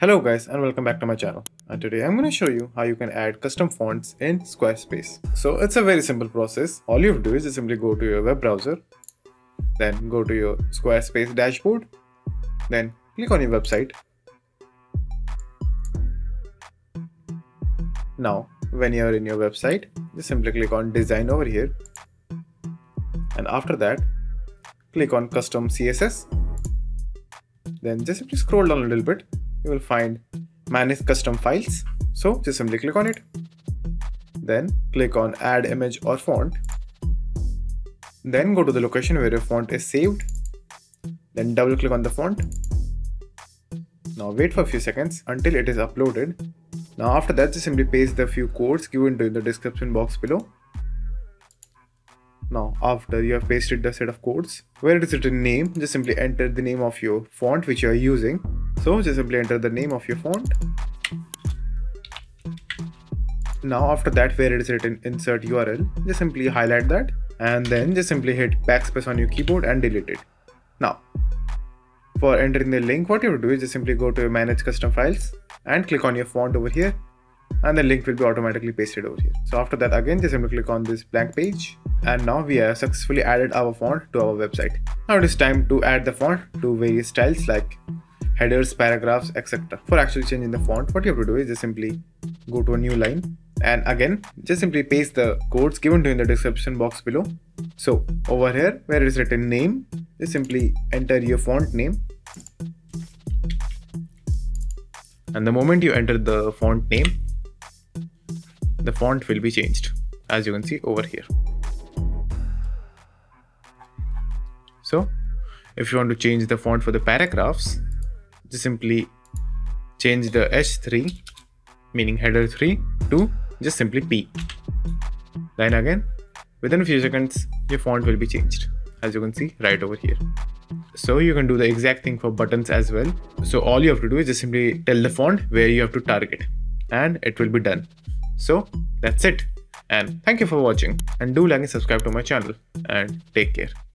Hello guys and welcome back to my channel and today I'm going to show you how you can add custom fonts in Squarespace. So it's a very simple process. All you have to do is just simply go to your web browser, then go to your Squarespace dashboard, then click on your website. Now when you're in your website, just simply click on design over here and after that click on custom CSS. Then just simply scroll down a little bit you will find manage custom files. So just simply click on it. Then click on add image or font. Then go to the location where your font is saved. Then double click on the font. Now wait for a few seconds until it is uploaded. Now after that just simply paste the few codes given in the description box below now, after you have pasted the set of codes, where it is written name, just simply enter the name of your font which you are using. So just simply enter the name of your font. Now after that, where it is written insert URL, just simply highlight that and then just simply hit backspace on your keyboard and delete it. Now, for entering the link, what you have to do is just simply go to manage custom files and click on your font over here and the link will be automatically pasted over here. So after that again just simply click on this blank page and now we have successfully added our font to our website. Now it is time to add the font to various styles like headers, paragraphs, etc. For actually changing the font, what you have to do is just simply go to a new line and again just simply paste the codes given to you in the description box below. So over here where it is written name, just simply enter your font name. And the moment you enter the font name, the font will be changed as you can see over here. So if you want to change the font for the paragraphs, just simply change the H3 meaning header 3 to just simply P. Then again within a few seconds your font will be changed as you can see right over here. So you can do the exact thing for buttons as well. So all you have to do is just simply tell the font where you have to target and it will be done. So that's it and thank you for watching and do like and subscribe to my channel and take care.